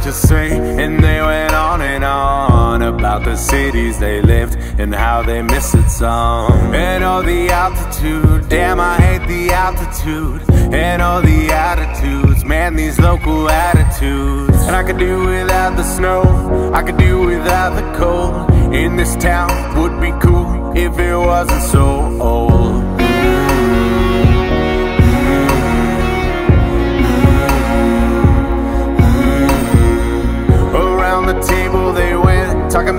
to say, and they went on and on about the cities they lived and how they miss it some. And all the altitude, damn, I hate the altitude. And all the attitudes, man, these local attitudes. And I could do without the snow, I could do without the cold. In this town would be cool if it wasn't so old.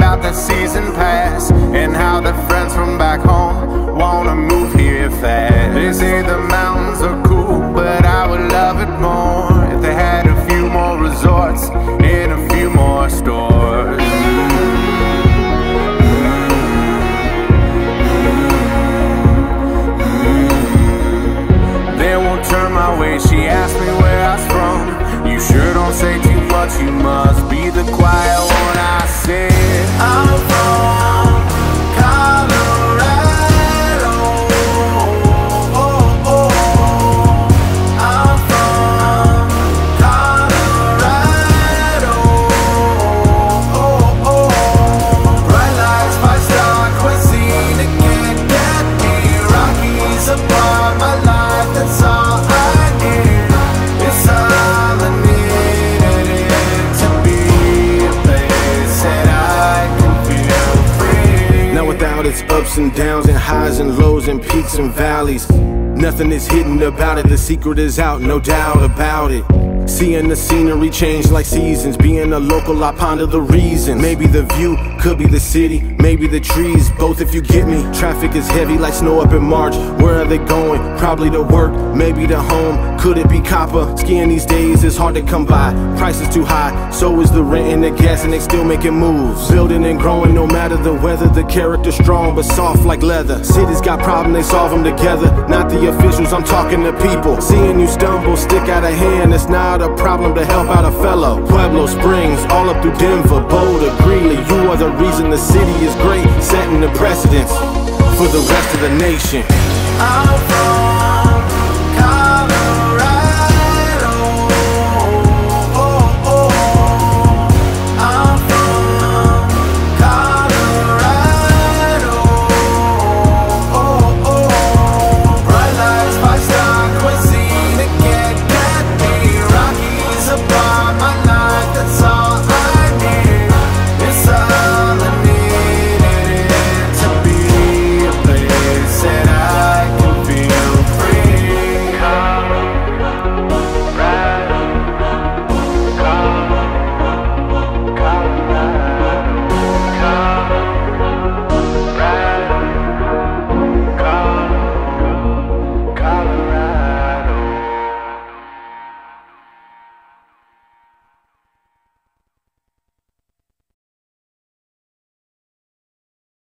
About the season pass and how the friends from back home wanna move here fast. They say the mountains are cool, but I would love it more if they had a few more resorts and a few more stores. They won't turn my way. She asked me where I was from. You sure don't say too much. You must be the ups and downs and highs and lows and peaks and valleys. Nothing is hidden about it, the secret is out, no doubt about it. Seeing the scenery change like seasons Being a local, I ponder the reason Maybe the view, could be the city Maybe the trees, both if you get me. Traffic is heavy like snow up in March. Where are they going? Probably to work, maybe to home. Could it be copper? Skiing these days is hard to come by. Price is too high, so is the rent and the gas And they still making moves. Building and growing no matter the weather. The character strong but soft like leather. Cities got problems, they solve them together. Not the officials, I'm talking to people. Seeing you stumble, stick out a hand. It's not a problem to help out a fellow. Pueblo Springs, all up through Denver. Boulder, are the reason the city is great Setting the precedence for the rest of the nation